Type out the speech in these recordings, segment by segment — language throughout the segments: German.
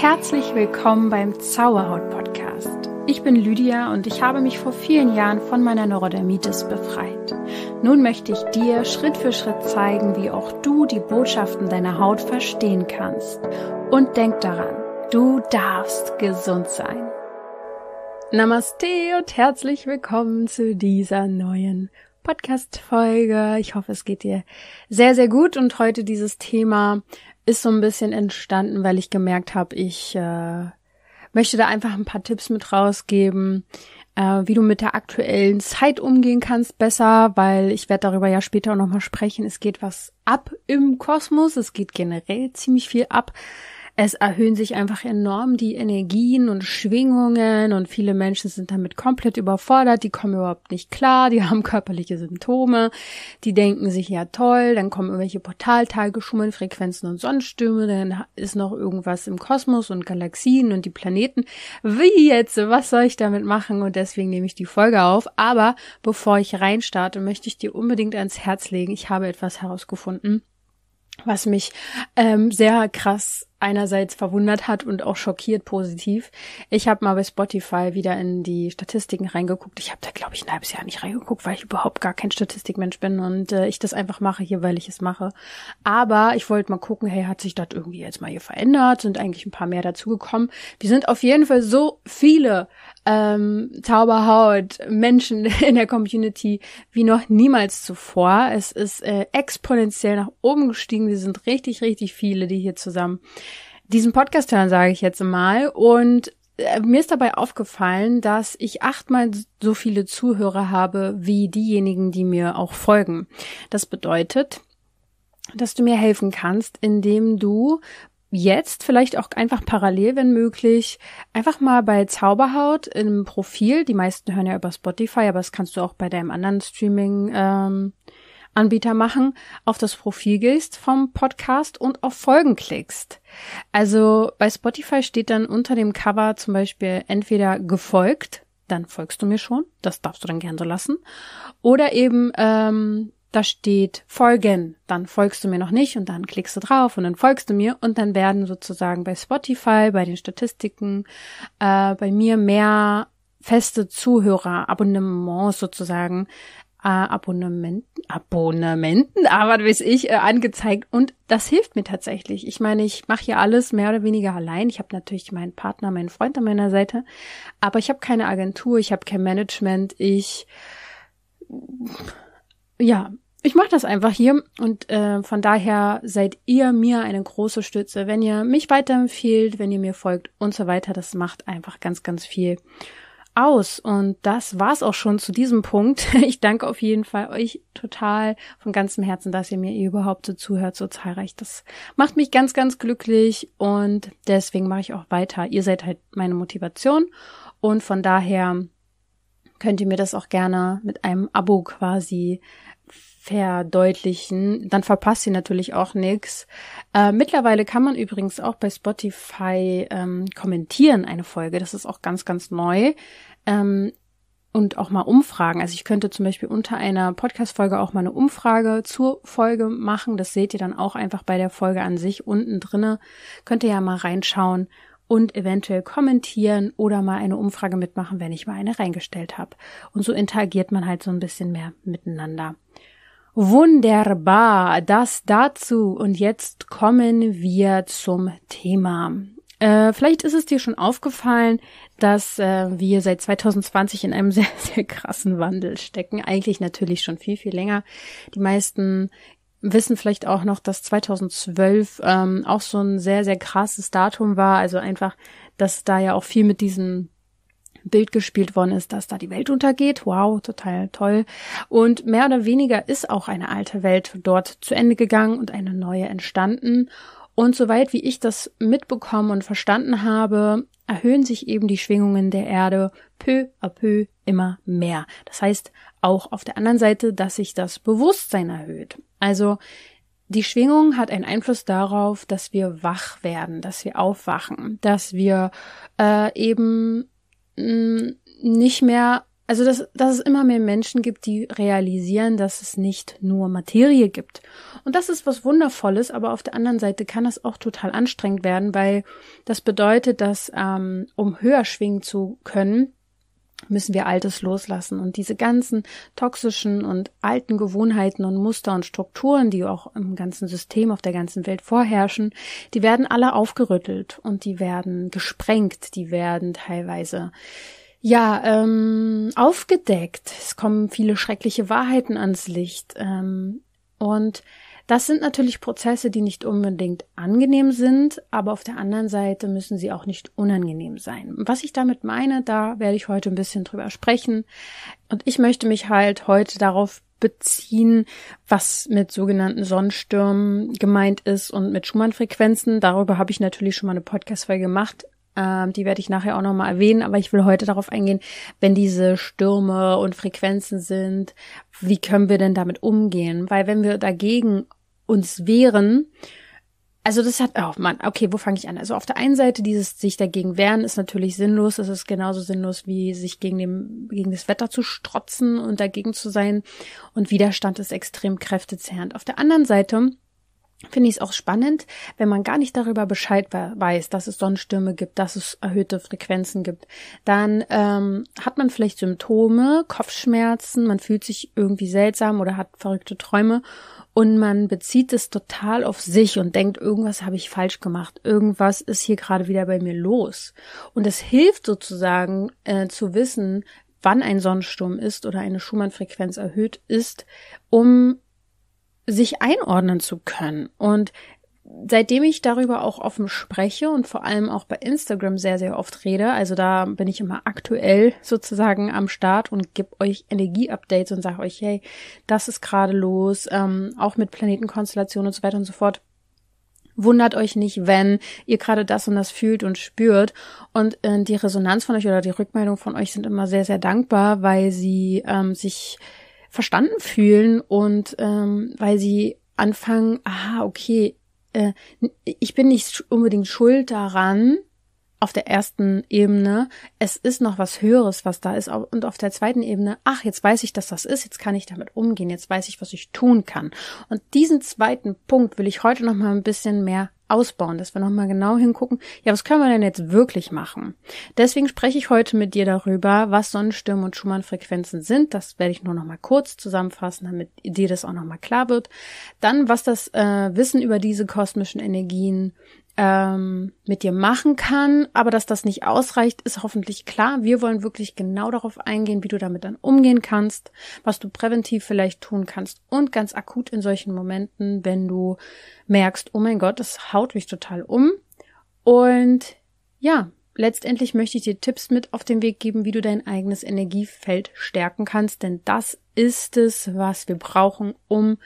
Herzlich willkommen beim Zauberhaut Podcast. Ich bin Lydia und ich habe mich vor vielen Jahren von meiner Neurodermitis befreit. Nun möchte ich dir Schritt für Schritt zeigen, wie auch du die Botschaften deiner Haut verstehen kannst. Und denk daran, du darfst gesund sein. Namaste und herzlich willkommen zu dieser neuen Podcast-Folge. Ich hoffe, es geht dir sehr, sehr gut und heute dieses Thema ist so ein bisschen entstanden, weil ich gemerkt habe, ich äh, möchte da einfach ein paar Tipps mit rausgeben, äh, wie du mit der aktuellen Zeit umgehen kannst besser, weil ich werde darüber ja später auch nochmal sprechen. Es geht was ab im Kosmos, es geht generell ziemlich viel ab. Es erhöhen sich einfach enorm die Energien und Schwingungen und viele Menschen sind damit komplett überfordert, die kommen überhaupt nicht klar, die haben körperliche Symptome, die denken sich ja toll, dann kommen irgendwelche Portaltage, Schummelfrequenzen und Sonnenstürme, dann ist noch irgendwas im Kosmos und Galaxien und die Planeten. Wie jetzt? Was soll ich damit machen? Und deswegen nehme ich die Folge auf. Aber bevor ich reinstarte, möchte ich dir unbedingt ans Herz legen. Ich habe etwas herausgefunden was mich ähm, sehr krass einerseits verwundert hat und auch schockiert positiv. Ich habe mal bei Spotify wieder in die Statistiken reingeguckt. Ich habe da, glaube ich, ein halbes Jahr nicht reingeguckt, weil ich überhaupt gar kein Statistikmensch bin und äh, ich das einfach mache hier, weil ich es mache. Aber ich wollte mal gucken, hey, hat sich das irgendwie jetzt mal hier verändert? Sind eigentlich ein paar mehr dazugekommen? Wir sind auf jeden Fall so viele ähm, Zauberhaut Menschen in der Community wie noch niemals zuvor. Es ist äh, exponentiell nach oben gestiegen. Wir sind richtig, richtig viele, die hier zusammen diesen Podcast hören, sage ich jetzt mal. Und äh, mir ist dabei aufgefallen, dass ich achtmal so viele Zuhörer habe wie diejenigen, die mir auch folgen. Das bedeutet, dass du mir helfen kannst, indem du jetzt vielleicht auch einfach parallel, wenn möglich, einfach mal bei Zauberhaut im Profil, die meisten hören ja über Spotify, aber das kannst du auch bei deinem anderen Streaming ähm, Anbieter machen, auf das Profil gehst vom Podcast und auf Folgen klickst. Also bei Spotify steht dann unter dem Cover zum Beispiel entweder gefolgt, dann folgst du mir schon, das darfst du dann gern so lassen, oder eben ähm, da steht folgen, dann folgst du mir noch nicht und dann klickst du drauf und dann folgst du mir und dann werden sozusagen bei Spotify, bei den Statistiken, äh, bei mir mehr feste Zuhörer, Abonnements sozusagen äh, Abonnementen, Abonnementen, aber weiß ich, äh, angezeigt und das hilft mir tatsächlich. Ich meine, ich mache hier alles mehr oder weniger allein. Ich habe natürlich meinen Partner, meinen Freund an meiner Seite, aber ich habe keine Agentur, ich habe kein Management, ich ja, ich mache das einfach hier und äh, von daher seid ihr mir eine große Stütze, wenn ihr mich weiterempfehlt, wenn ihr mir folgt und so weiter. Das macht einfach ganz, ganz viel aus. Und das war's auch schon zu diesem Punkt. Ich danke auf jeden Fall euch total von ganzem Herzen, dass ihr mir überhaupt so zuhört, so zahlreich. Das macht mich ganz, ganz glücklich und deswegen mache ich auch weiter. Ihr seid halt meine Motivation und von daher könnt ihr mir das auch gerne mit einem Abo quasi verdeutlichen, dann verpasst ihr natürlich auch nichts. Äh, mittlerweile kann man übrigens auch bei Spotify ähm, kommentieren eine Folge. Das ist auch ganz, ganz neu. Ähm, und auch mal Umfragen. Also ich könnte zum Beispiel unter einer Podcast-Folge auch mal eine Umfrage zur Folge machen. Das seht ihr dann auch einfach bei der Folge an sich unten drinne. Könnt ihr ja mal reinschauen und eventuell kommentieren oder mal eine Umfrage mitmachen, wenn ich mal eine reingestellt habe. Und so interagiert man halt so ein bisschen mehr miteinander. Wunderbar, das dazu. Und jetzt kommen wir zum Thema. Äh, vielleicht ist es dir schon aufgefallen, dass äh, wir seit 2020 in einem sehr, sehr krassen Wandel stecken. Eigentlich natürlich schon viel, viel länger. Die meisten wissen vielleicht auch noch, dass 2012 ähm, auch so ein sehr, sehr krasses Datum war. Also einfach, dass da ja auch viel mit diesem Bild gespielt worden ist, dass da die Welt untergeht. Wow, total toll. Und mehr oder weniger ist auch eine alte Welt dort zu Ende gegangen und eine neue entstanden. Und soweit wie ich das mitbekommen und verstanden habe, erhöhen sich eben die Schwingungen der Erde peu à peu immer mehr. Das heißt auch auf der anderen Seite, dass sich das Bewusstsein erhöht. Also die Schwingung hat einen Einfluss darauf, dass wir wach werden, dass wir aufwachen, dass wir äh, eben mh, mm, nicht mehr also dass, dass es immer mehr Menschen gibt, die realisieren, dass es nicht nur Materie gibt. Und das ist was Wundervolles, aber auf der anderen Seite kann das auch total anstrengend werden, weil das bedeutet, dass ähm, um höher schwingen zu können, müssen wir Altes loslassen. Und diese ganzen toxischen und alten Gewohnheiten und Muster und Strukturen, die auch im ganzen System auf der ganzen Welt vorherrschen, die werden alle aufgerüttelt und die werden gesprengt, die werden teilweise ja, ähm, aufgedeckt. Es kommen viele schreckliche Wahrheiten ans Licht. Ähm, und das sind natürlich Prozesse, die nicht unbedingt angenehm sind, aber auf der anderen Seite müssen sie auch nicht unangenehm sein. Was ich damit meine, da werde ich heute ein bisschen drüber sprechen. Und ich möchte mich halt heute darauf beziehen, was mit sogenannten Sonnenstürmen gemeint ist und mit Schumann-Frequenzen. Darüber habe ich natürlich schon mal eine Podcast-Folge gemacht. Ähm, die werde ich nachher auch nochmal erwähnen, aber ich will heute darauf eingehen, wenn diese Stürme und Frequenzen sind, wie können wir denn damit umgehen? Weil wenn wir dagegen uns wehren, also das hat, oh Mann, okay, wo fange ich an? Also auf der einen Seite dieses sich dagegen wehren ist natürlich sinnlos. Es ist genauso sinnlos wie sich gegen dem, gegen das Wetter zu strotzen und dagegen zu sein. Und Widerstand ist extrem kräftezehrend. Auf der anderen Seite finde ich es auch spannend, wenn man gar nicht darüber Bescheid weiß, dass es Sonnenstürme gibt, dass es erhöhte Frequenzen gibt. Dann ähm, hat man vielleicht Symptome, Kopfschmerzen, man fühlt sich irgendwie seltsam oder hat verrückte Träume und man bezieht es total auf sich und denkt, irgendwas habe ich falsch gemacht, irgendwas ist hier gerade wieder bei mir los. Und es hilft sozusagen äh, zu wissen, wann ein Sonnensturm ist oder eine Schumann-Frequenz erhöht ist, um sich einordnen zu können. Und seitdem ich darüber auch offen spreche und vor allem auch bei Instagram sehr, sehr oft rede, also da bin ich immer aktuell sozusagen am Start und gebe euch Energie-Updates und sage euch, hey, das ist gerade los, ähm, auch mit Planetenkonstellationen und so weiter und so fort. Wundert euch nicht, wenn ihr gerade das und das fühlt und spürt. Und äh, die Resonanz von euch oder die Rückmeldung von euch sind immer sehr, sehr dankbar, weil sie ähm, sich verstanden fühlen und ähm, weil sie anfangen, aha, okay, äh, ich bin nicht unbedingt schuld daran, auf der ersten Ebene, es ist noch was Höheres, was da ist. Und auf der zweiten Ebene, ach, jetzt weiß ich, dass das ist, jetzt kann ich damit umgehen, jetzt weiß ich, was ich tun kann. Und diesen zweiten Punkt will ich heute noch mal ein bisschen mehr ausbauen, dass wir nochmal genau hingucken, ja, was können wir denn jetzt wirklich machen? Deswegen spreche ich heute mit dir darüber, was Sonnenstürme und Schumann-Frequenzen sind. Das werde ich nur nochmal kurz zusammenfassen, damit dir das auch nochmal klar wird. Dann, was das äh, Wissen über diese kosmischen Energien ähm, mit dir machen kann, aber dass das nicht ausreicht, ist hoffentlich klar. Wir wollen wirklich genau darauf eingehen, wie du damit dann umgehen kannst, was du präventiv vielleicht tun kannst und ganz akut in solchen Momenten, wenn du merkst, oh mein Gott, das haut mich total um. Und ja, letztendlich möchte ich dir Tipps mit auf den Weg geben, wie du dein eigenes Energiefeld stärken kannst, denn das ist es, was wir brauchen, um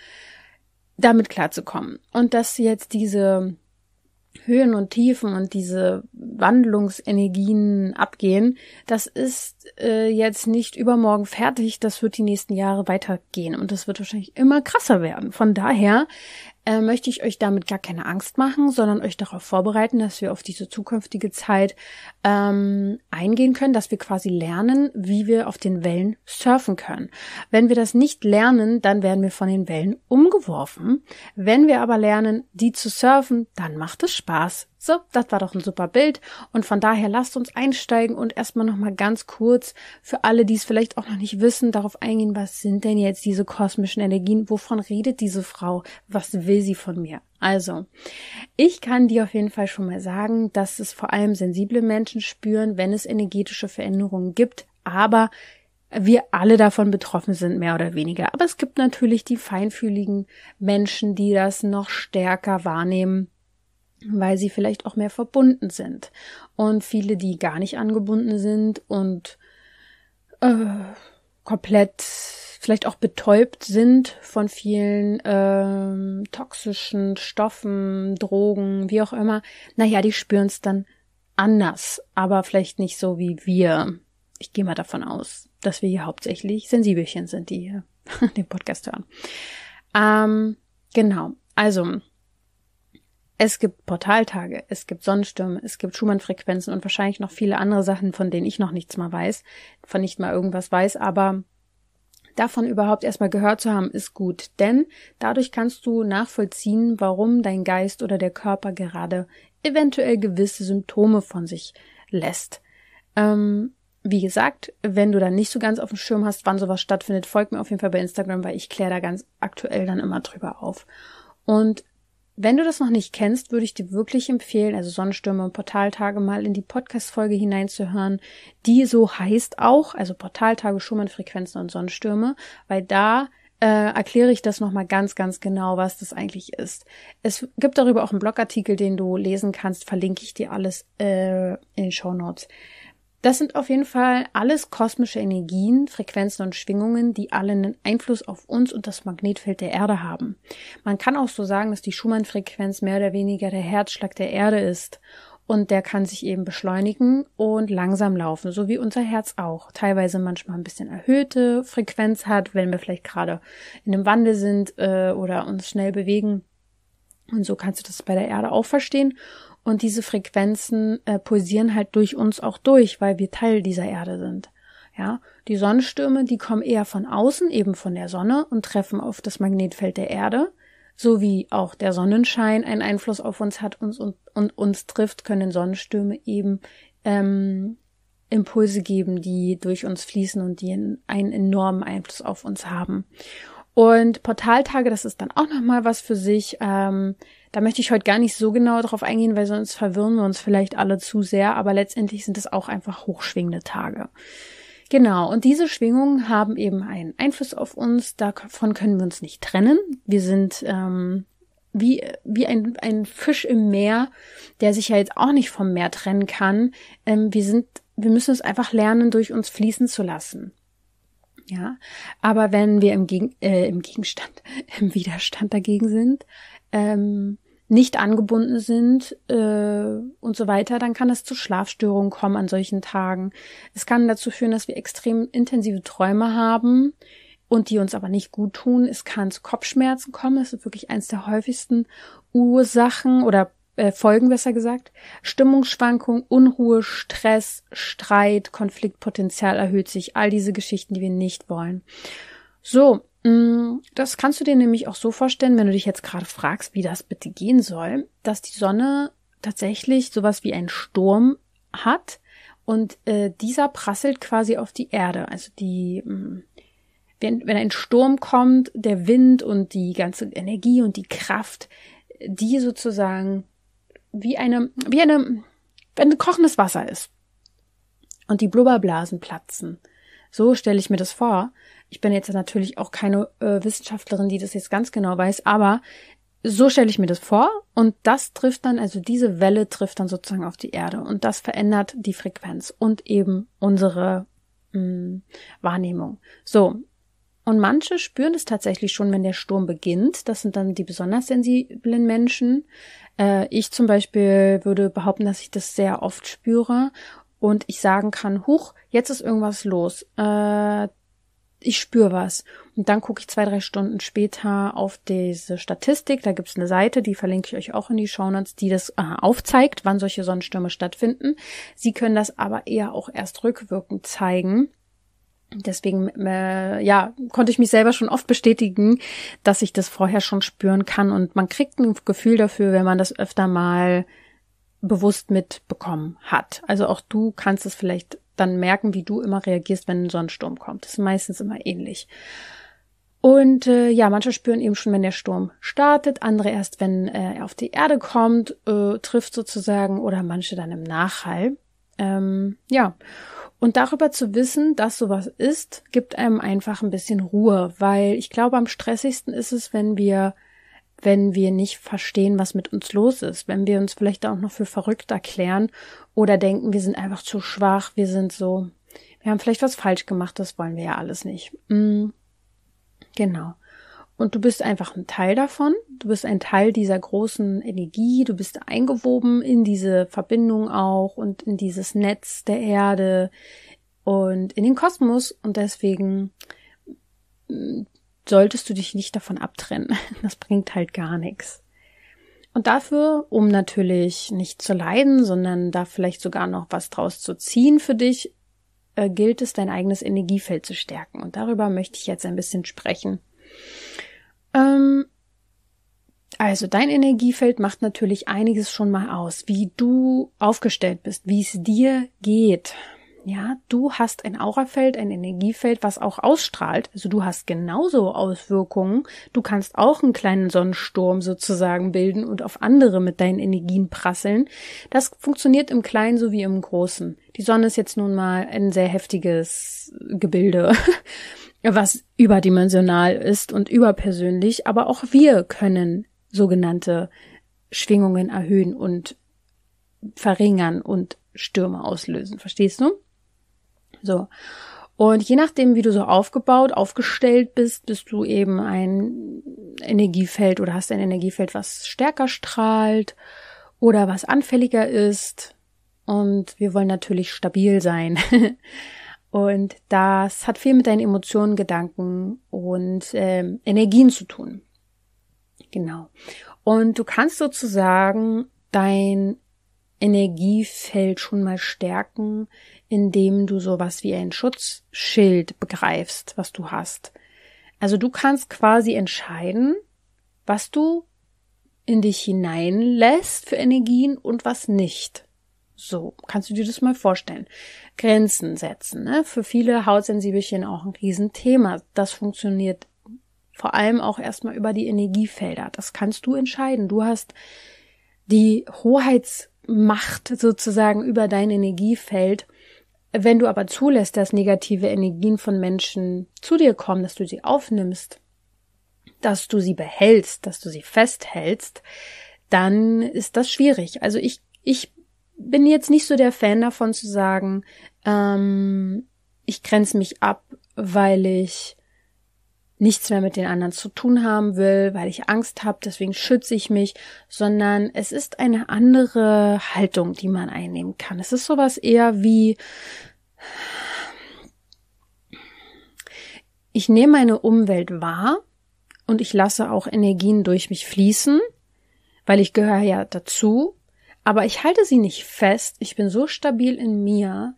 damit klarzukommen. Und dass jetzt diese Höhen und Tiefen und diese Wandlungsenergien abgehen, das ist äh, jetzt nicht übermorgen fertig, das wird die nächsten Jahre weitergehen und das wird wahrscheinlich immer krasser werden. Von daher äh, möchte ich euch damit gar keine Angst machen, sondern euch darauf vorbereiten, dass wir auf diese zukünftige Zeit ähm, eingehen können, dass wir quasi lernen, wie wir auf den Wellen surfen können. Wenn wir das nicht lernen, dann werden wir von den Wellen umgeworfen. Wenn wir aber lernen, die zu surfen, dann macht es Spaß. So, das war doch ein super Bild. Und von daher lasst uns einsteigen und erstmal nochmal ganz kurz für alle, die es vielleicht auch noch nicht wissen, darauf eingehen, was sind denn jetzt diese kosmischen Energien? Wovon redet diese Frau? Was will sie von mir? Also, ich kann dir auf jeden Fall schon mal sagen, dass es vor allem sensible Menschen spüren, wenn es energetische Veränderungen gibt, aber wir alle davon betroffen sind, mehr oder weniger. Aber es gibt natürlich die feinfühligen Menschen, die das noch stärker wahrnehmen weil sie vielleicht auch mehr verbunden sind. Und viele, die gar nicht angebunden sind und äh, komplett vielleicht auch betäubt sind von vielen ähm, toxischen Stoffen, Drogen, wie auch immer, naja, die spüren es dann anders, aber vielleicht nicht so wie wir. Ich gehe mal davon aus, dass wir hier hauptsächlich Sensibelchen sind, die hier den Podcast hören. Ähm, genau, also Es gibt Portaltage, es gibt Sonnenstürme, es gibt Schumann-Frequenzen und wahrscheinlich noch viele andere Sachen, von denen ich noch nichts mal weiß, von nicht mal irgendwas weiß, aber davon überhaupt erstmal gehört zu haben, ist gut, denn dadurch kannst du nachvollziehen, warum dein Geist oder der Körper gerade eventuell gewisse Symptome von sich lässt. Ähm, wie gesagt, wenn du dann nicht so ganz auf dem Schirm hast, wann sowas stattfindet, folg mir auf jeden Fall bei Instagram, weil ich kläre da ganz aktuell dann immer drüber auf. Und wenn du das noch nicht kennst, würde ich dir wirklich empfehlen, also Sonnenstürme und Portaltage mal in die Podcast-Folge hineinzuhören, die so heißt auch, also Portaltage, Schumann-Frequenzen und Sonnenstürme, weil da äh, erkläre ich das nochmal ganz, ganz genau, was das eigentlich ist. Es gibt darüber auch einen Blogartikel, den du lesen kannst, verlinke ich dir alles äh, in den Show Notes. Das sind auf jeden Fall alles kosmische Energien, Frequenzen und Schwingungen, die alle einen Einfluss auf uns und das Magnetfeld der Erde haben. Man kann auch so sagen, dass die Schumann-Frequenz mehr oder weniger der Herzschlag der Erde ist. Und der kann sich eben beschleunigen und langsam laufen, so wie unser Herz auch. Teilweise manchmal ein bisschen erhöhte Frequenz hat, wenn wir vielleicht gerade in einem Wandel sind äh, oder uns schnell bewegen. Und so kannst du das bei der Erde auch verstehen. Und diese Frequenzen äh, pulsieren halt durch uns auch durch, weil wir Teil dieser Erde sind. Ja, die Sonnenstürme, die kommen eher von außen, eben von der Sonne und treffen auf das Magnetfeld der Erde, so wie auch der Sonnenschein einen Einfluss auf uns hat uns und, und uns trifft, können Sonnenstürme eben ähm, Impulse geben, die durch uns fließen und die einen enormen Einfluss auf uns haben. Und Portaltage, das ist dann auch nochmal was für sich. Ähm, da möchte ich heute gar nicht so genau drauf eingehen, weil sonst verwirren wir uns vielleicht alle zu sehr, aber letztendlich sind es auch einfach hochschwingende Tage. Genau, und diese Schwingungen haben eben einen Einfluss auf uns, davon können wir uns nicht trennen. Wir sind ähm, wie, wie ein, ein Fisch im Meer, der sich ja jetzt auch nicht vom Meer trennen kann. Ähm, wir sind, wir müssen es einfach lernen, durch uns fließen zu lassen. Ja, aber wenn wir im, Gegen äh, im Gegenstand, im Widerstand dagegen sind, ähm, nicht angebunden sind äh, und so weiter, dann kann es zu Schlafstörungen kommen an solchen Tagen. Es kann dazu führen, dass wir extrem intensive Träume haben und die uns aber nicht gut tun. Es kann zu Kopfschmerzen kommen. Das ist wirklich eines der häufigsten Ursachen oder äh, Folgen besser gesagt. Stimmungsschwankung, Unruhe, Stress, Streit, Konfliktpotenzial erhöht sich. All diese Geschichten, die wir nicht wollen. So, mh, mm, das kannst du dir nämlich auch so vorstellen, wenn du dich jetzt gerade fragst, wie das bitte gehen soll, dass die Sonne tatsächlich sowas wie ein Sturm hat und äh, dieser prasselt quasi auf die Erde. Also die, mh, mm, wenn, wenn ein Sturm kommt, der Wind und die ganze Energie und die Kraft, die sozusagen wie eine, wie eine, wenn kochendes Wasser ist und die Blubberblasen platzen. So stelle ich mir das vor. Ich bin jetzt natürlich auch keine äh, Wissenschaftlerin, die das jetzt ganz genau weiß, aber so stelle ich mir das vor und das trifft dann, also diese Welle trifft dann sozusagen auf die Erde und das verändert die Frequenz und eben unsere mh, mm, Wahrnehmung. So. Und manche spüren es tatsächlich schon, wenn der Sturm beginnt. Das sind dann die besonders sensiblen Menschen. Äh, ich zum Beispiel würde behaupten, dass ich das sehr oft spüre und ich sagen kann, huch, jetzt ist irgendwas los. Äh, ich spüre was. Und dann gucke ich zwei, drei Stunden später auf diese Statistik. Da gibt es eine Seite, die verlinke ich euch auch in die Shownotes, die das äh, aufzeigt, wann solche Sonnenstürme stattfinden. Sie können das aber eher auch erst rückwirkend zeigen. Deswegen, äh, ja, konnte ich mich selber schon oft bestätigen, dass ich das vorher schon spüren kann und man kriegt ein Gefühl dafür, wenn man das öfter mal bewusst mitbekommen hat. Also auch du kannst es vielleicht dann merken, wie du immer reagierst, wenn ein Sonnensturm kommt. Das ist meistens immer ähnlich. Und äh, ja, manche spüren eben schon, wenn der Sturm startet, andere erst, wenn äh, er auf die Erde kommt, äh, trifft sozusagen, oder manche dann im Nachhall. Ähm, ja. Und darüber zu wissen, dass sowas ist, gibt einem einfach ein bisschen Ruhe, weil ich glaube, am stressigsten ist es, wenn wir, wenn wir nicht verstehen, was mit uns los ist, wenn wir uns vielleicht auch noch für verrückt erklären oder denken, wir sind einfach zu schwach, wir sind so, wir haben vielleicht was falsch gemacht, das wollen wir ja alles nicht. Mm, genau. Und du bist einfach ein Teil davon. Du bist ein Teil dieser großen Energie. Du bist eingewoben in diese Verbindung auch und in dieses Netz der Erde und in den Kosmos. Und deswegen mm, solltest du dich nicht davon abtrennen. Das bringt halt gar nichts. Und dafür, um natürlich nicht zu leiden, sondern da vielleicht sogar noch was draus zu ziehen für dich, äh, gilt es, dein eigenes Energiefeld zu stärken. Und darüber möchte ich jetzt ein bisschen sprechen. Ähm, also dein Energiefeld macht natürlich einiges schon mal aus, wie du aufgestellt bist, wie es dir geht. Ja, du hast ein Aurafeld, ein Energiefeld, was auch ausstrahlt. Also du hast genauso Auswirkungen. Du kannst auch einen kleinen Sonnensturm sozusagen bilden und auf andere mit deinen Energien prasseln. Das funktioniert im Kleinen sowie im Großen. Die Sonne ist jetzt nun mal ein sehr heftiges Gebilde, was überdimensional ist und überpersönlich. Aber auch wir können sogenannte Schwingungen erhöhen und verringern und Stürme auslösen. Verstehst du? So. Und je nachdem, wie du so aufgebaut, aufgestellt bist, bist du eben ein Energiefeld oder hast ein Energiefeld, was stärker strahlt oder was anfälliger ist. Und wir wollen natürlich stabil sein. und das hat viel mit deinen Emotionen, Gedanken und ähm, Energien zu tun. Genau. Und du kannst sozusagen dein Energiefeld schon mal stärken, indem du sowas wie ein Schutzschild begreifst, was du hast. Also du kannst quasi entscheiden, was du in dich hineinlässt für Energien und was nicht. So, kannst du dir das mal vorstellen. Grenzen setzen, ne? Für viele Hautsensibelchen auch ein Riesenthema. Das funktioniert vor allem auch erstmal über die Energiefelder. Das kannst du entscheiden. Du hast die Hoheitsmacht sozusagen über dein Energiefeld wenn du aber zulässt, dass negative Energien von Menschen zu dir kommen, dass du sie aufnimmst, dass du sie behältst, dass du sie festhältst, dann ist das schwierig. Also ich, ich bin jetzt nicht so der Fan davon zu sagen, ähm, ich grenze mich ab, weil ich nichts mehr mit den anderen zu tun haben will, weil ich Angst habe, deswegen schütze ich mich, sondern es ist eine andere Haltung, die man einnehmen kann. Es ist sowas eher wie ich nehme meine Umwelt wahr und ich lasse auch Energien durch mich fließen, weil ich gehöre ja dazu, aber ich halte sie nicht fest, ich bin so stabil in mir,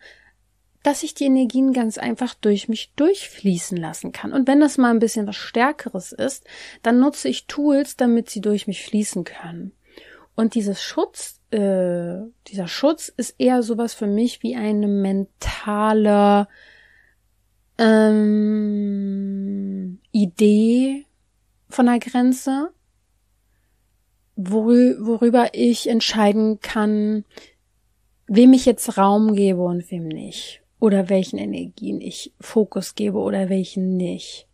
dass ich die Energien ganz einfach durch mich durchfließen lassen kann. Und wenn das mal ein bisschen was Stärkeres ist, dann nutze ich Tools, damit sie durch mich fließen können. Und dieses Schutz, äh, dieser Schutz ist eher sowas für mich wie eine mentale ähm, Idee von der Grenze, worü worüber ich entscheiden kann, wem ich jetzt Raum gebe und wem nicht oder welchen Energien ich Fokus gebe oder welchen nicht.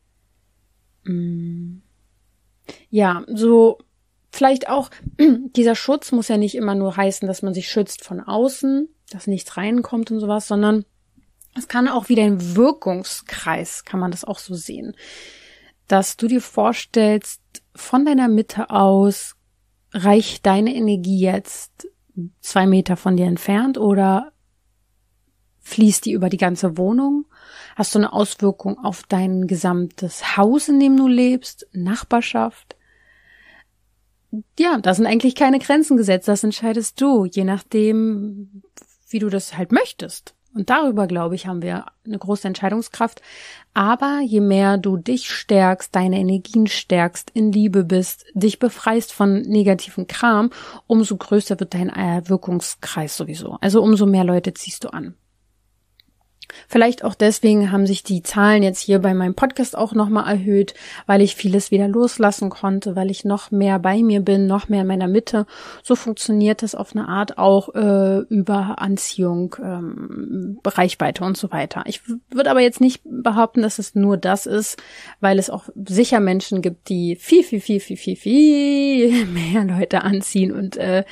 Mm. Ja, so vielleicht auch dieser Schutz muss ja nicht immer nur heißen, dass man sich schützt von außen, dass nichts reinkommt und sowas, sondern es kann auch wieder ein Wirkungskreis, kann man das auch so sehen, dass du dir vorstellst, von deiner Mitte aus reicht deine Energie jetzt zwei Meter von dir entfernt oder Fließt die über die ganze Wohnung? Hast du eine Auswirkung auf dein gesamtes Haus, in dem du lebst? Nachbarschaft? Ja, da sind eigentlich keine Grenzen gesetzt. Das entscheidest du, je nachdem, wie du das halt möchtest. Und darüber, glaube ich, haben wir eine große Entscheidungskraft. Aber je mehr du dich stärkst, deine Energien stärkst, in Liebe bist, dich befreist von negativen Kram, umso größer wird dein Wirkungskreis sowieso. Also umso mehr Leute ziehst du an. Vielleicht auch deswegen haben sich die Zahlen jetzt hier bei meinem Podcast auch nochmal erhöht, weil ich vieles wieder loslassen konnte, weil ich noch mehr bei mir bin, noch mehr in meiner Mitte. So funktioniert das auf eine Art auch äh, über Anziehung, ähm, Reichweite und so weiter. Ich würde aber jetzt nicht behaupten, dass es nur das ist, weil es auch sicher Menschen gibt, die viel, viel, viel, viel, viel, viel mehr Leute anziehen und äh,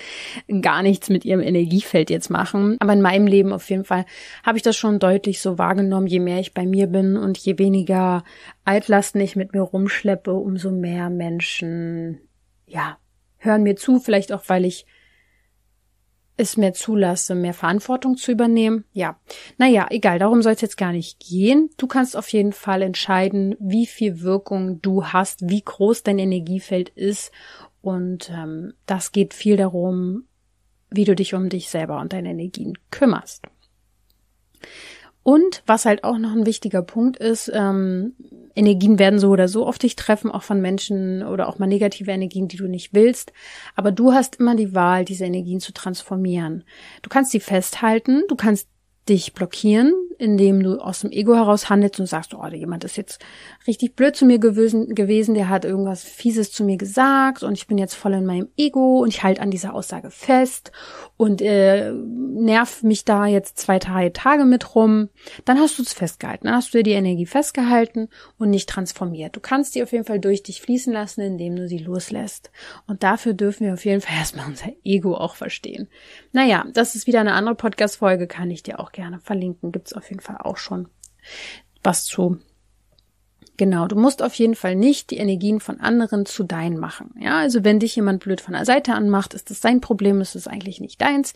gar nichts mit ihrem Energiefeld jetzt machen. Aber in meinem Leben auf jeden Fall habe ich das schon deutlich wirklich so wahrgenommen, je mehr ich bei mir bin und je weniger Altlasten ich mit mir rumschleppe, umso mehr Menschen, ja, hören mir zu, vielleicht auch, weil ich es mehr zulasse, mehr Verantwortung zu übernehmen. Ja, naja, egal, darum soll es jetzt gar nicht gehen. Du kannst auf jeden Fall entscheiden, wie viel Wirkung du hast, wie groß dein Energiefeld ist Und ähm, das geht viel darum, wie du dich um dich selber und deine Energien kümmerst. Und was halt auch noch ein wichtiger Punkt ist, ähm, Energien werden so oder so auf dich treffen, auch von Menschen oder auch mal negative Energien, die du nicht willst. Aber du hast immer die Wahl, diese Energien zu transformieren. Du kannst sie festhalten, du kannst dich blockieren, indem du aus dem Ego heraus handelst und sagst, oh, jemand ist jetzt richtig blöd zu mir gewesen, gewesen, der hat irgendwas Fieses zu mir gesagt und ich bin jetzt voll in meinem Ego und ich halte an dieser Aussage fest und äh, nerv mich da jetzt zwei, drei Tage mit rum, dann hast du es festgehalten, dann hast du dir die Energie festgehalten und nicht transformiert. Du kannst die auf jeden Fall durch dich fließen lassen, indem du sie loslässt. Und dafür dürfen wir auf jeden Fall erstmal unser Ego auch verstehen. Naja, das ist wieder eine andere Podcast-Folge, kann ich dir auch gerne verlinken. Gibt's auf jeden Fall auch schon was zu. Genau, du musst auf jeden Fall nicht die Energien von anderen zu deinen machen. Ja, also wenn dich jemand blöd von der Seite anmacht, ist das sein Problem, ist es eigentlich nicht deins.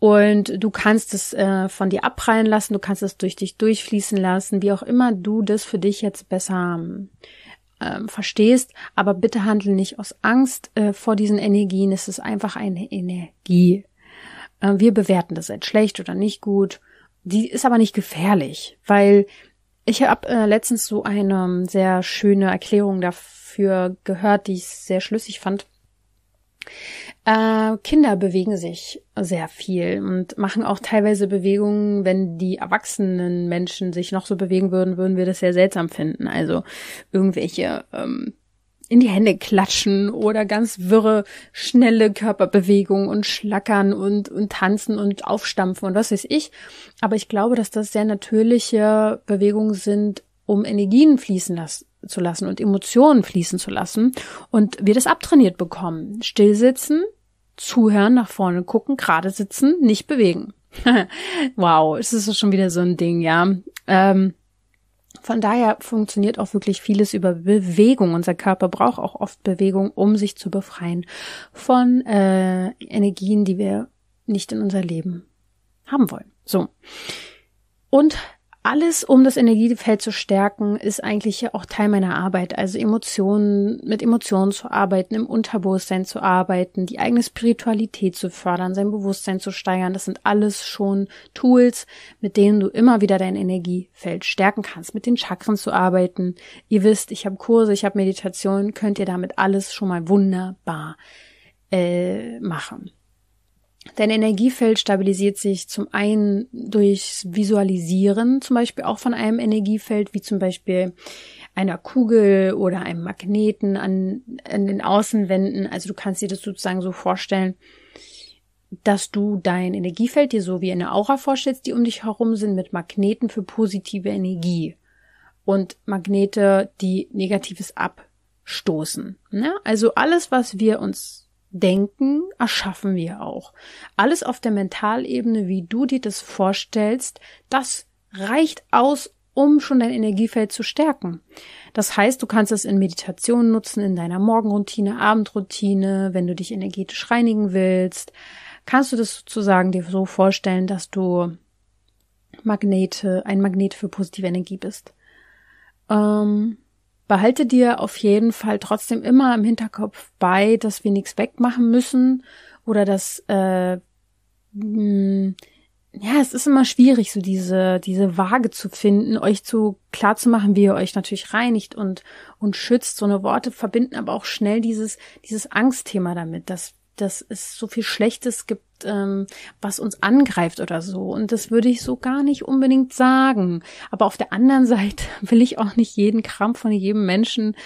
Und du kannst es äh, von dir abprallen lassen, du kannst es durch dich durchfließen lassen, wie auch immer du das für dich jetzt besser ähm, verstehst. Aber bitte handle nicht aus Angst äh, vor diesen Energien. Es ist einfach eine Energie. Äh, wir bewerten das als schlecht oder nicht gut. Die ist aber nicht gefährlich, weil ich habe äh, letztens so eine ähm, sehr schöne Erklärung dafür gehört, die ich sehr schlüssig fand. Äh, Kinder bewegen sich sehr viel und machen auch teilweise Bewegungen, wenn die erwachsenen Menschen sich noch so bewegen würden, würden wir das sehr seltsam finden. Also irgendwelche ähm, in die Hände klatschen oder ganz wirre, schnelle Körperbewegungen und schlackern und, und tanzen und aufstampfen und was weiß ich. Aber ich glaube, dass das sehr natürliche Bewegungen sind, um Energien fließen las zu lassen und Emotionen fließen zu lassen und wir das abtrainiert bekommen. Stillsitzen, zuhören, nach vorne gucken, gerade sitzen, nicht bewegen. wow, es ist schon wieder so ein Ding, ja. Ähm, von daher funktioniert auch wirklich vieles über Bewegung. Unser Körper braucht auch oft Bewegung, um sich zu befreien von äh, Energien, die wir nicht in unser Leben haben wollen. So. Und alles, um das Energiefeld zu stärken, ist eigentlich auch Teil meiner Arbeit. Also Emotionen, mit Emotionen zu arbeiten, im Unterbewusstsein zu arbeiten, die eigene Spiritualität zu fördern, sein Bewusstsein zu steigern. Das sind alles schon Tools, mit denen du immer wieder dein Energiefeld stärken kannst. Mit den Chakren zu arbeiten. Ihr wisst, ich habe Kurse, ich habe Meditation, könnt ihr damit alles schon mal wunderbar äh, machen. Dein Energiefeld stabilisiert sich zum einen durchs Visualisieren, zum Beispiel auch von einem Energiefeld, wie zum Beispiel einer Kugel oder einem Magneten an, an den Außenwänden. Also du kannst dir das sozusagen so vorstellen, dass du dein Energiefeld dir so wie eine Aura vorstellst, die um dich herum sind, mit Magneten für positive Energie und Magnete, die Negatives abstoßen. Ne? Also alles, was wir uns denken, erschaffen wir auch. Alles auf der Mentalebene, wie du dir das vorstellst, das reicht aus, um schon dein Energiefeld zu stärken. Das heißt, du kannst es in Meditation nutzen, in deiner Morgenroutine, Abendroutine, wenn du dich energetisch reinigen willst. Kannst du das sozusagen dir so vorstellen, dass du Magnete, ein Magnet für positive Energie bist. Ähm, behalte dir auf jeden Fall trotzdem immer im Hinterkopf bei, dass wir nichts wegmachen müssen oder dass äh, mh, hm, ja, es ist immer schwierig, so diese, diese Waage zu finden, euch zu klar zu machen, wie ihr euch natürlich reinigt und, und schützt. So eine Worte verbinden aber auch schnell dieses, dieses Angstthema damit, dass, dass es so viel Schlechtes gibt, ähm, was uns angreift oder so. Und das würde ich so gar nicht unbedingt sagen. Aber auf der anderen Seite will ich auch nicht jeden Krampf von jedem Menschen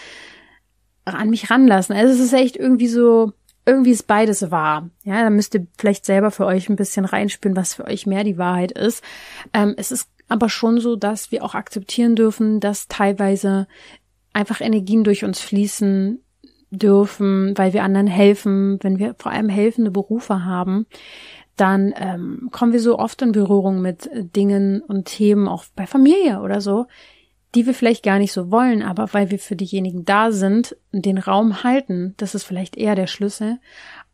an mich ranlassen. Also es ist echt irgendwie so, irgendwie ist beides wahr. Ja, da müsst ihr vielleicht selber für euch ein bisschen reinspüren, was für euch mehr die Wahrheit ist. Ähm, es ist aber schon so, dass wir auch akzeptieren dürfen, dass teilweise einfach Energien durch uns fließen, dürfen, weil wir anderen helfen, wenn wir vor allem helfende Berufe haben, dann ähm, kommen wir so oft in Berührung mit Dingen und Themen, auch bei Familie oder so, die wir vielleicht gar nicht so wollen, aber weil wir für diejenigen da sind den Raum halten, das ist vielleicht eher der Schlüssel,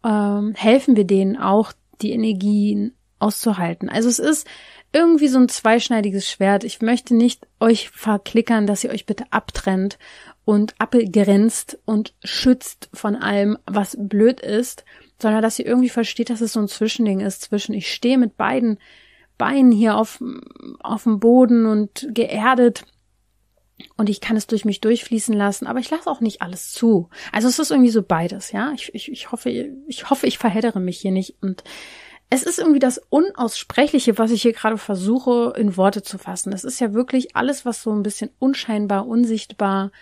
ähm, helfen wir denen auch, die Energien auszuhalten. Also es ist irgendwie so ein zweischneidiges Schwert. Ich möchte nicht euch verklickern, dass ihr euch bitte abtrennt und abgrenzt und schützt von allem, was blöd ist, sondern dass sie irgendwie versteht, dass es so ein Zwischending ist zwischen ich stehe mit beiden Beinen hier auf, auf dem Boden und geerdet und ich kann es durch mich durchfließen lassen, aber ich lasse auch nicht alles zu. Also es ist irgendwie so beides, ja. Ich, ich, ich hoffe, ich hoffe, ich verheddere mich hier nicht und es ist irgendwie das Unaussprechliche, was ich hier gerade versuche in Worte zu fassen. Das ist ja wirklich alles, was so ein bisschen unscheinbar, unsichtbar,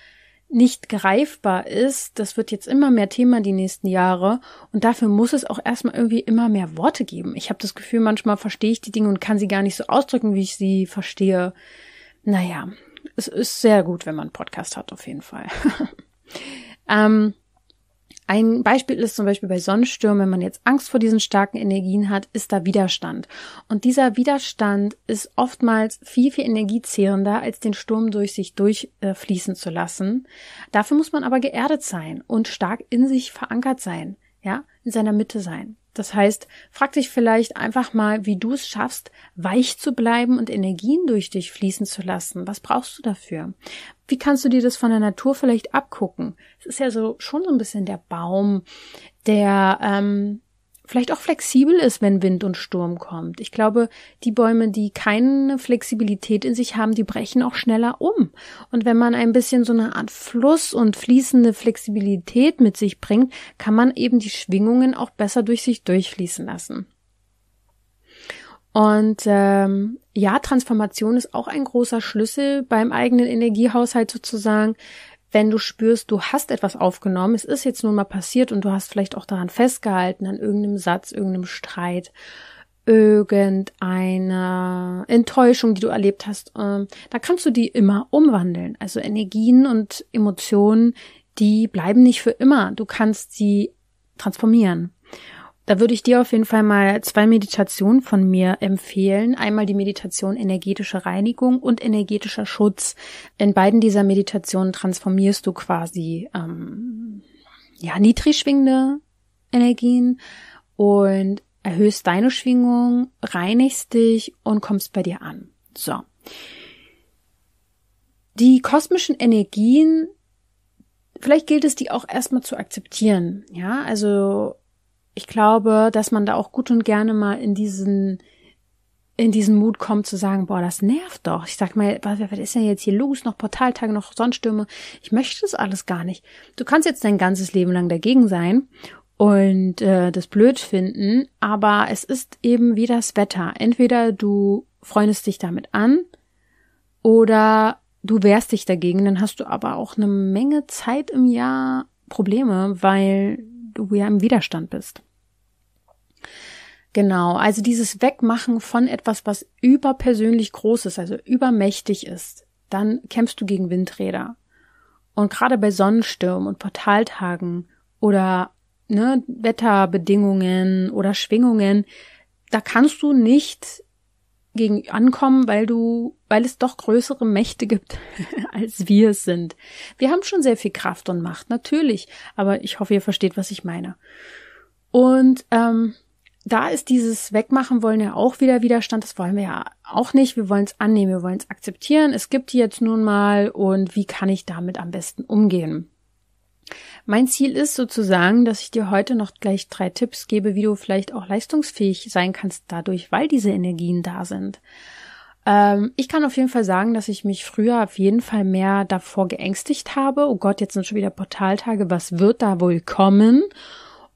nicht greifbar ist. Das wird jetzt immer mehr Thema die nächsten Jahre. Und dafür muss es auch erstmal irgendwie immer mehr Worte geben. Ich habe das Gefühl, manchmal verstehe ich die Dinge und kann sie gar nicht so ausdrücken, wie ich sie verstehe. Naja, es ist sehr gut, wenn man einen Podcast hat, auf jeden Fall. ähm, ein Beispiel ist zum Beispiel bei Sonnenstürmen, wenn man jetzt Angst vor diesen starken Energien hat, ist da Widerstand. Und dieser Widerstand ist oftmals viel, viel energiezehrender, als den Sturm durch sich durchfließen äh, zu lassen. Dafür muss man aber geerdet sein und stark in sich verankert sein, ja, in seiner Mitte sein. Das heißt, frag dich vielleicht einfach mal, wie du es schaffst, weich zu bleiben und Energien durch dich fließen zu lassen. Was brauchst du dafür? Wie kannst du dir das von der Natur vielleicht abgucken? Es ist ja so schon so ein bisschen der Baum, der ähm, vielleicht auch flexibel ist, wenn Wind und Sturm kommt. Ich glaube, die Bäume, die keine Flexibilität in sich haben, die brechen auch schneller um. Und wenn man ein bisschen so eine Art Fluss und fließende Flexibilität mit sich bringt, kann man eben die Schwingungen auch besser durch sich durchfließen lassen. Und ähm, ja, Transformation ist auch ein großer Schlüssel beim eigenen Energiehaushalt sozusagen wenn du spürst, du hast etwas aufgenommen, es ist jetzt nun mal passiert und du hast vielleicht auch daran festgehalten, an irgendeinem Satz, irgendeinem Streit, irgendeine Enttäuschung, die du erlebt hast, äh, da kannst du die immer umwandeln. Also Energien und Emotionen, die bleiben nicht für immer. Du kannst sie transformieren. Da würde ich dir auf jeden Fall mal zwei Meditationen von mir empfehlen. Einmal die Meditation energetische Reinigung und energetischer Schutz. In beiden dieser Meditationen transformierst du quasi ähm, ja niedrig schwingende Energien und erhöhst deine Schwingung, reinigst dich und kommst bei dir an. So. Die kosmischen Energien, vielleicht gilt es, die auch erstmal zu akzeptieren. Ja, also ich glaube, dass man da auch gut und gerne mal in diesen in diesen Mut kommt zu sagen, boah, das nervt doch. Ich sag mal, was, was ist denn jetzt hier los? Noch Portaltage, noch Sonnenstürme. Ich möchte das alles gar nicht. Du kannst jetzt dein ganzes Leben lang dagegen sein und äh, das blöd finden, aber es ist eben wie das Wetter. Entweder du freundest dich damit an oder du wehrst dich dagegen, dann hast du aber auch eine Menge Zeit im Jahr Probleme, weil du ja im Widerstand bist. Genau, also dieses Wegmachen von etwas, was überpersönlich groß ist, also übermächtig ist, dann kämpfst du gegen Windräder. Und gerade bei Sonnenstürmen und Portaltagen oder ne, Wetterbedingungen oder Schwingungen, da kannst du nicht gegen ankommen, weil du, weil es doch größere Mächte gibt, als wir es sind. Wir haben schon sehr viel Kraft und Macht, natürlich, aber ich hoffe, ihr versteht, was ich meine. Und ähm, da ist dieses Wegmachen wollen ja auch wieder Widerstand. Das wollen wir ja auch nicht. Wir wollen es annehmen, wir wollen es akzeptieren. Es gibt die jetzt nun mal und wie kann ich damit am besten umgehen? Mein Ziel ist sozusagen, dass ich dir heute noch gleich drei Tipps gebe, wie du vielleicht auch leistungsfähig sein kannst dadurch, weil diese Energien da sind. Ähm, ich kann auf jeden Fall sagen, dass ich mich früher auf jeden Fall mehr davor geängstigt habe. Oh Gott, jetzt sind schon wieder Portaltage. Was wird da wohl kommen?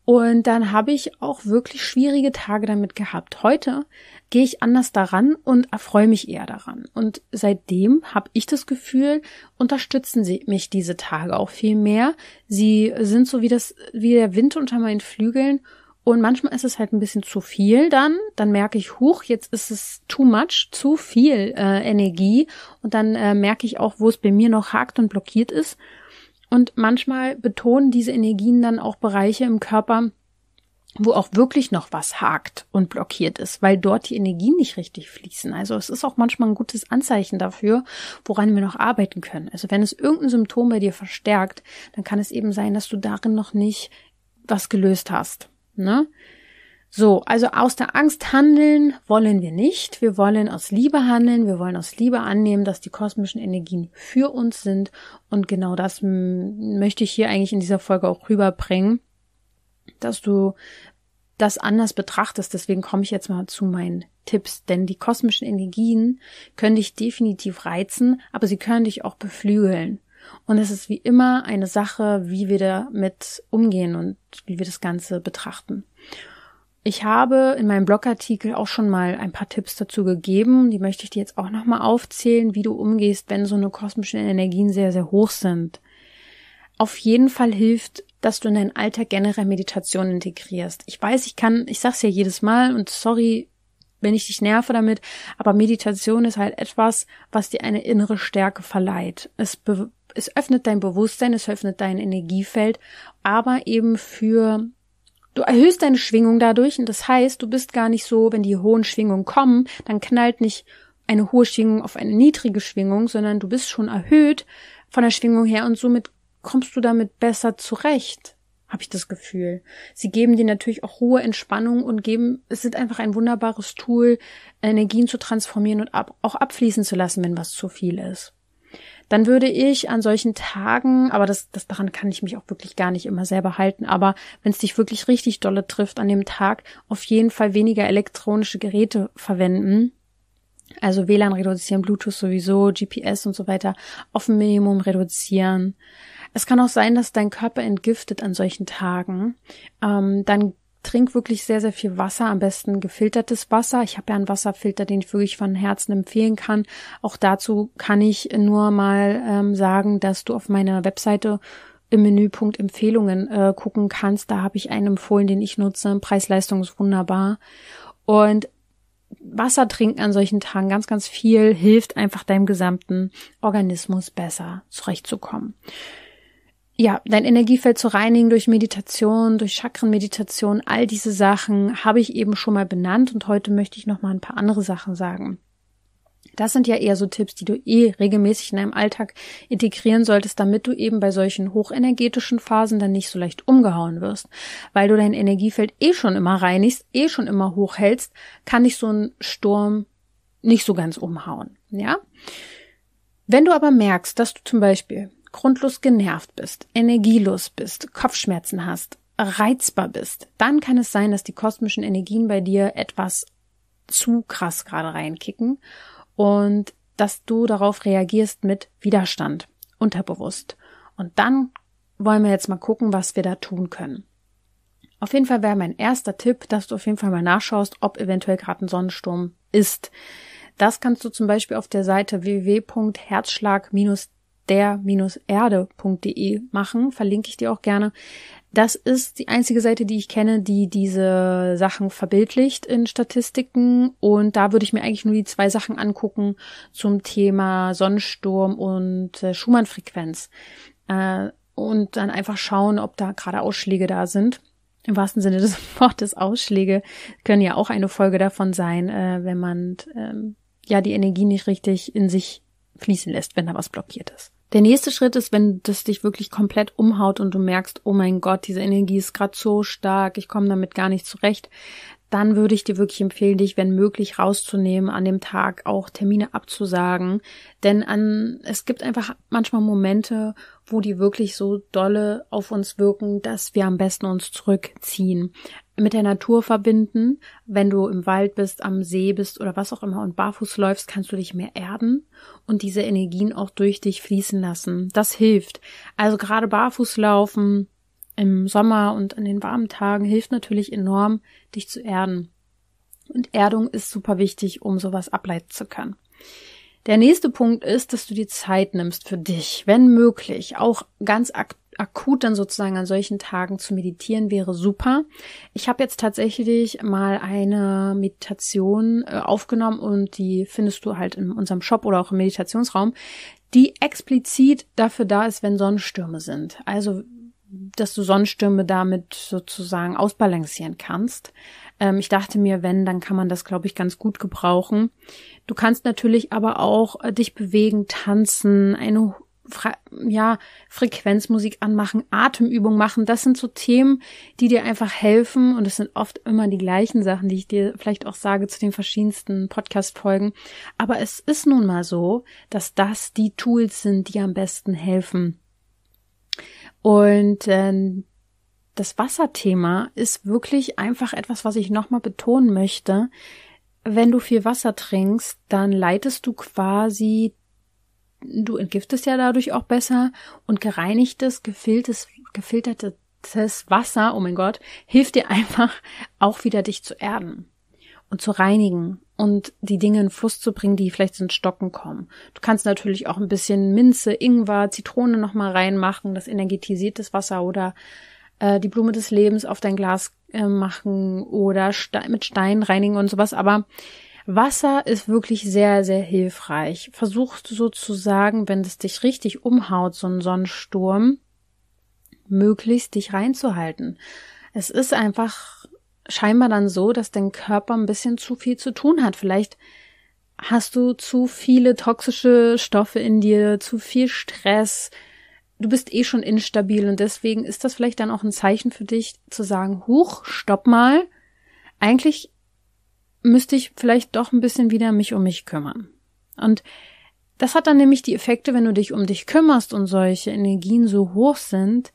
Und dann habe ich auch wirklich schwierige Tage damit gehabt. Heute gehe ich anders daran und erfreue mich eher daran. Und seitdem habe ich das Gefühl, unterstützen sie mich diese Tage auch viel mehr. Sie sind so wie das, wie der Wind unter meinen Flügeln. Und manchmal ist es halt ein bisschen zu viel dann. Dann merke ich, huch, jetzt ist es too much, zu viel äh, Energie. Und dann äh, merke ich auch, wo es bei mir noch hakt und blockiert ist. Und manchmal betonen diese Energien dann auch Bereiche im Körper, wo auch wirklich noch was hakt und blockiert ist, weil dort die Energien nicht richtig fließen. Also es ist auch manchmal ein gutes Anzeichen dafür, woran wir noch arbeiten können. Also wenn es irgendein Symptom bei dir verstärkt, dann kann es eben sein, dass du darin noch nicht was gelöst hast. Ne? So, also aus der Angst handeln wollen wir nicht. Wir wollen aus Liebe handeln. Wir wollen aus Liebe annehmen, dass die kosmischen Energien für uns sind. Und genau das möchte ich hier eigentlich in dieser Folge auch rüberbringen, dass du das anders betrachtest. Deswegen komme ich jetzt mal zu meinen Tipps, denn die kosmischen Energien können dich definitiv reizen, aber sie können dich auch beflügeln. Und es ist wie immer eine Sache, wie wir damit umgehen und wie wir das Ganze betrachten. Ich habe in meinem Blogartikel auch schon mal ein paar Tipps dazu gegeben. Die möchte ich dir jetzt auch nochmal aufzählen, wie du umgehst, wenn so eine kosmischen Energien sehr, sehr hoch sind. Auf jeden Fall hilft, dass du in deinen Alltag generell Meditation integrierst. Ich weiß, ich kann, ich sag's ja jedes Mal und sorry, wenn ich dich nerve damit, aber Meditation ist halt etwas, was dir eine innere Stärke verleiht. Es, es öffnet dein Bewusstsein, es öffnet dein Energiefeld, aber eben für Du erhöhst deine Schwingung dadurch und das heißt, du bist gar nicht so, wenn die hohen Schwingungen kommen, dann knallt nicht eine hohe Schwingung auf eine niedrige Schwingung, sondern du bist schon erhöht von der Schwingung her und somit kommst du damit besser zurecht, habe ich das Gefühl. Sie geben dir natürlich auch hohe Entspannung und geben, es sind einfach ein wunderbares Tool, Energien zu transformieren und ab, auch abfließen zu lassen, wenn was zu viel ist dann würde ich an solchen Tagen, aber das, das daran kann ich mich auch wirklich gar nicht immer selber halten, aber wenn es dich wirklich richtig dolle trifft an dem Tag, auf jeden Fall weniger elektronische Geräte verwenden. Also WLAN reduzieren, Bluetooth sowieso, GPS und so weiter auf ein Minimum reduzieren. Es kann auch sein, dass dein Körper entgiftet an solchen Tagen. Ähm, dann trink wirklich sehr, sehr viel Wasser, am besten gefiltertes Wasser. Ich habe ja einen Wasserfilter, den ich wirklich von Herzen empfehlen kann. Auch dazu kann ich nur mal ähm, sagen, dass du auf meiner Webseite im Menüpunkt Empfehlungen äh, gucken kannst. Da habe ich einen empfohlen, den ich nutze. Preis-Leistung ist wunderbar. Und Wasser trinken an solchen Tagen ganz, ganz viel hilft einfach deinem gesamten Organismus besser zurechtzukommen ja, dein Energiefeld zu reinigen durch Meditation, durch Chakrenmeditation, all diese Sachen habe ich eben schon mal benannt und heute möchte ich noch mal ein paar andere Sachen sagen. Das sind ja eher so Tipps, die du eh regelmäßig in deinem Alltag integrieren solltest, damit du eben bei solchen hochenergetischen Phasen dann nicht so leicht umgehauen wirst. Weil du dein Energiefeld eh schon immer reinigst, eh schon immer hochhältst, kann dich so ein Sturm nicht so ganz umhauen, ja? Wenn du aber merkst, dass du zum Beispiel grundlos genervt bist, energielos bist, Kopfschmerzen hast, reizbar bist, dann kann es sein, dass die kosmischen Energien bei dir etwas zu krass gerade reinkicken und dass du darauf reagierst mit Widerstand, unterbewusst. Und dann wollen wir jetzt mal gucken, was wir da tun können. Auf jeden Fall wäre mein erster Tipp, dass du auf jeden Fall mal nachschaust, ob eventuell gerade ein Sonnensturm ist. Das kannst du zum Beispiel auf der Seite www.herzschlag- der-erde.de machen, verlinke ich dir auch gerne. Das ist die einzige Seite, die ich kenne, die diese Sachen verbildlicht in Statistiken. Und da würde ich mir eigentlich nur die zwei Sachen angucken zum Thema Sonnensturm und äh, Schumann-Frequenz. Äh, und dann einfach schauen, ob da gerade Ausschläge da sind. Im wahrsten Sinne des Wortes Ausschläge können ja auch eine Folge davon sein, äh, wenn man ähm, ja die Energie nicht richtig in sich fließen lässt, wenn da was blockiert ist. Der nächste Schritt ist, wenn das dich wirklich komplett umhaut und du merkst, oh mein Gott, diese Energie ist gerade so stark, ich komme damit gar nicht zurecht, dann würde ich dir wirklich empfehlen, dich, wenn möglich, rauszunehmen, an dem Tag auch Termine abzusagen. Denn an, es gibt einfach manchmal Momente, wo die wirklich so dolle auf uns wirken, dass wir am besten uns zurückziehen mit der Natur verbinden. Wenn du im Wald bist, am See bist oder was auch immer und barfuß läufst, kannst du dich mehr erden und diese Energien auch durch dich fließen lassen. Das hilft. Also gerade barfuß laufen im Sommer und an den warmen Tagen hilft natürlich enorm, dich zu erden. Und Erdung ist super wichtig, um sowas ableiten zu können. Der nächste Punkt ist, dass du dir Zeit nimmst für dich, wenn möglich, auch ganz aktiv akut dann sozusagen an solchen Tagen zu meditieren wäre super. Ich habe jetzt tatsächlich mal eine Meditation äh, aufgenommen und die findest du halt in unserem Shop oder auch im Meditationsraum, die explizit dafür da ist, wenn Sonnenstürme sind. Also dass du Sonnenstürme damit sozusagen ausbalancieren kannst. Ähm, ich dachte mir, wenn, dann kann man das, glaube ich, ganz gut gebrauchen. Du kannst natürlich aber auch äh, dich bewegen, tanzen, eine ja, Frequenzmusik anmachen, Atemübung machen. Das sind so Themen, die dir einfach helfen. Und es sind oft immer die gleichen Sachen, die ich dir vielleicht auch sage zu den verschiedensten Podcast-Folgen. Aber es ist nun mal so, dass das die Tools sind, die am besten helfen. Und äh, das Wasserthema ist wirklich einfach etwas, was ich nochmal betonen möchte. Wenn du viel Wasser trinkst, dann leitest du quasi du entgiftest ja dadurch auch besser und gereinigtes, gefiltertes, gefiltertes Wasser, oh mein Gott, hilft dir einfach auch wieder dich zu erden und zu reinigen und die Dinge in Fluss zu bringen, die vielleicht ins Stocken kommen. Du kannst natürlich auch ein bisschen Minze, Ingwer, Zitrone nochmal reinmachen, das energetisiert das Wasser oder äh, die Blume des Lebens auf dein Glas äh, machen oder Ste mit Stein reinigen und sowas, aber Wasser ist wirklich sehr, sehr hilfreich. Versuchst du sozusagen, wenn es dich richtig umhaut, so ein Sonnensturm, möglichst dich reinzuhalten. Es ist einfach scheinbar dann so, dass dein Körper ein bisschen zu viel zu tun hat. Vielleicht hast du zu viele toxische Stoffe in dir, zu viel Stress. Du bist eh schon instabil und deswegen ist das vielleicht dann auch ein Zeichen für dich zu sagen, huch, stopp mal. Eigentlich müsste ich vielleicht doch ein bisschen wieder mich um mich kümmern. Und das hat dann nämlich die Effekte, wenn du dich um dich kümmerst und solche Energien so hoch sind,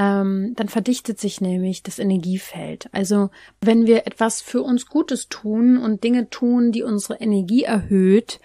ähm, dann verdichtet sich nämlich das Energiefeld. Also wenn wir etwas für uns Gutes tun und Dinge tun, die unsere Energie erhöht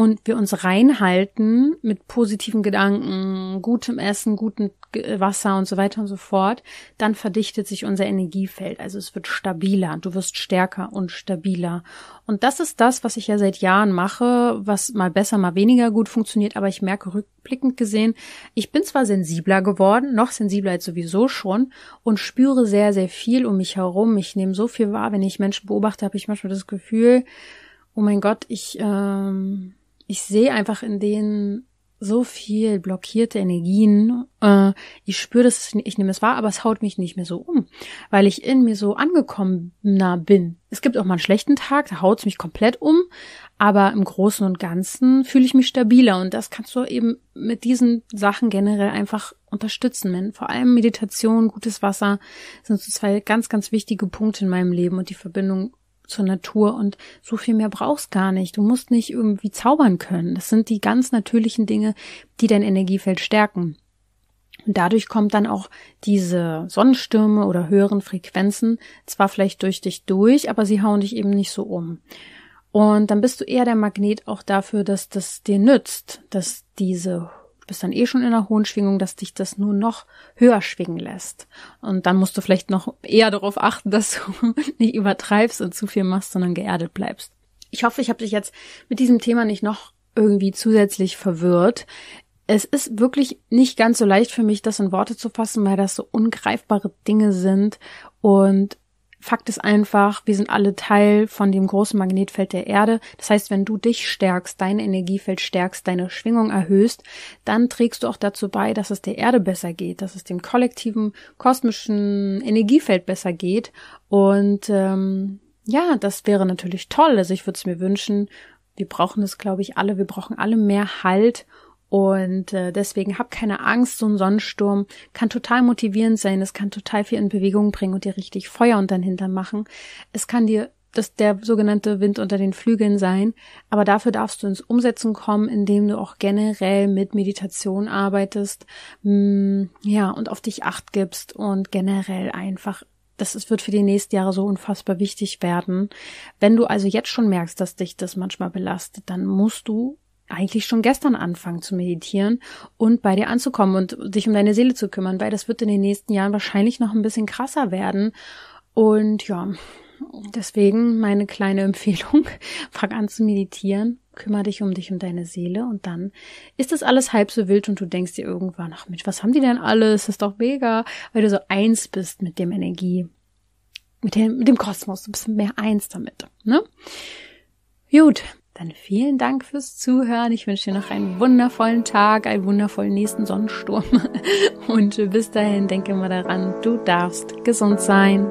und wir uns reinhalten mit positiven Gedanken, gutem Essen, gutem Wasser und so weiter und so fort, dann verdichtet sich unser Energiefeld. Also es wird stabiler, du wirst stärker und stabiler. Und das ist das, was ich ja seit Jahren mache, was mal besser, mal weniger gut funktioniert, aber ich merke rückblickend gesehen, ich bin zwar sensibler geworden, noch sensibler als sowieso schon und spüre sehr, sehr viel um mich herum. Ich nehme so viel wahr, wenn ich Menschen beobachte, habe ich manchmal das Gefühl, oh mein Gott, ich, ähm, ich sehe einfach in denen so viel blockierte Energien. Äh, ich spüre das, ich nehme es wahr, aber es haut mich nicht mehr so um, weil ich in mir so angekommener bin. Es gibt auch mal einen schlechten Tag, da haut es mich komplett um, aber im Großen und Ganzen fühle ich mich stabiler und das kannst du eben mit diesen Sachen generell einfach unterstützen. Denn vor allem Meditation, gutes Wasser sind so zwei ganz, ganz wichtige Punkte in meinem Leben und die Verbindung zur Natur und so viel mehr brauchst gar nicht. Du musst nicht irgendwie zaubern können. Das sind die ganz natürlichen Dinge, die dein Energiefeld stärken. Und dadurch kommt dann auch diese Sonnenstürme oder höheren Frequenzen zwar vielleicht durch dich durch, aber sie hauen dich eben nicht so um. Und dann bist du eher der Magnet auch dafür, dass das dir nützt, dass diese bist dann eh schon in einer hohen Schwingung, dass dich das nur noch höher schwingen lässt. Und dann musst du vielleicht noch eher darauf achten, dass du nicht übertreibst und zu viel machst, sondern geerdet bleibst. Ich hoffe, ich habe dich jetzt mit diesem Thema nicht noch irgendwie zusätzlich verwirrt. Es ist wirklich nicht ganz so leicht für mich, das in Worte zu fassen, weil das so ungreifbare Dinge sind und Fakt ist einfach, wir sind alle Teil von dem großen Magnetfeld der Erde. Das heißt, wenn du dich stärkst, dein Energiefeld stärkst, deine Schwingung erhöhst, dann trägst du auch dazu bei, dass es der Erde besser geht, dass es dem kollektiven kosmischen Energiefeld besser geht. Und ähm, ja, das wäre natürlich toll. Also ich würde es mir wünschen. Wir brauchen es, glaube ich, alle. Wir brauchen alle mehr Halt und äh, deswegen hab keine Angst, so ein Sonnensturm kann total motivierend sein, es kann total viel in Bewegung bringen und dir richtig Feuer unter den Hintern machen. Es kann dir das der sogenannte Wind unter den Flügeln sein, aber dafür darfst du ins Umsetzen kommen, indem du auch generell mit Meditation arbeitest, mh, mm, ja, und auf dich acht gibst und generell einfach das wird für die nächsten Jahre so unfassbar wichtig werden. Wenn du also jetzt schon merkst, dass dich das manchmal belastet, dann musst du eigentlich schon gestern anfangen zu meditieren und bei dir anzukommen und dich um deine Seele zu kümmern, weil das wird in den nächsten Jahren wahrscheinlich noch ein bisschen krasser werden. Und ja, deswegen meine kleine Empfehlung, fang an zu meditieren, kümmere dich um dich und deine Seele und dann ist das alles halb so wild und du denkst dir irgendwann, ach Mensch, was haben die denn alles? Das ist doch mega, weil du so eins bist mit dem Energie, mit dem, mit dem Kosmos, du bist mehr eins damit, ne? Gut, dann vielen Dank fürs Zuhören. Ich wünsche dir noch einen wundervollen Tag, einen wundervollen nächsten Sonnensturm. Und bis dahin denke mal daran, du darfst gesund sein.